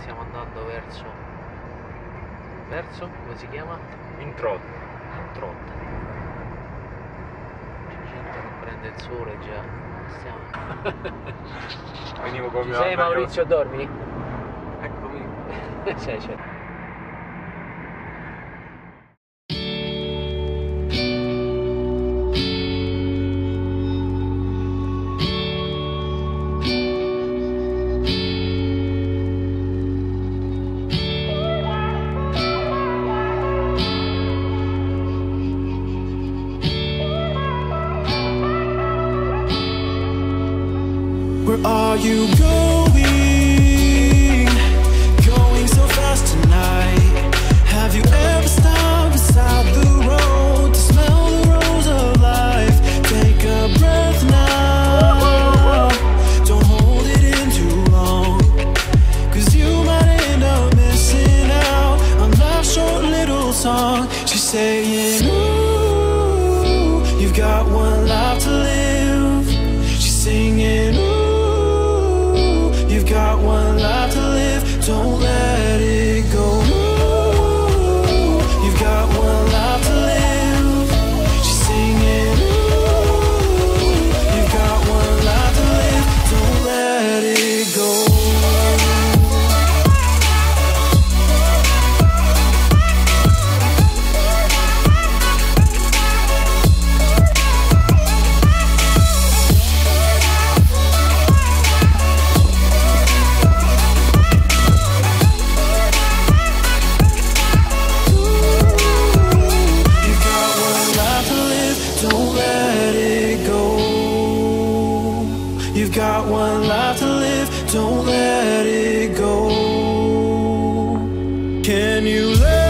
stiamo andando verso verso come si chiama? Introdotto. Introtta c'è gente che prende il sole già stiamo Venivo con ci mio sei Maurizio dormi? Eccomi. c'è c'è Where are you going? Going so fast tonight. Have you ever stopped beside the road to smell the rose of life? Take a breath now. Don't hold it in too long. Cause you might end up missing out on life's short little song. She's saying, Ooh, you've got one life to live. You've got one life to live, don't let it go. Can you let